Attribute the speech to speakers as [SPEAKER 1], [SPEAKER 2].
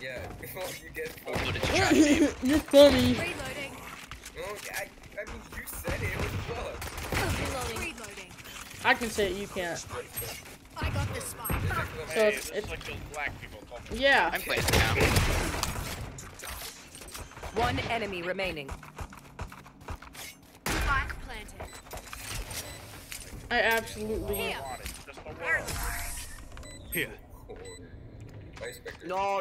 [SPEAKER 1] Yeah, well, you get fucked.
[SPEAKER 2] You're funny.
[SPEAKER 3] Reloading.
[SPEAKER 1] Well, I, I mean, you said it, it was fucked.
[SPEAKER 3] Reloading. Reloading.
[SPEAKER 2] I can say it, you can't.
[SPEAKER 3] I got the spike.
[SPEAKER 2] So
[SPEAKER 4] Hey,
[SPEAKER 2] it's- it's-
[SPEAKER 4] like those black people talking.
[SPEAKER 2] Yeah.
[SPEAKER 5] I'm playing now.
[SPEAKER 6] One enemy remaining.
[SPEAKER 3] Spike planted.
[SPEAKER 2] I absolutely.
[SPEAKER 3] Here.
[SPEAKER 4] Just the world.
[SPEAKER 7] No,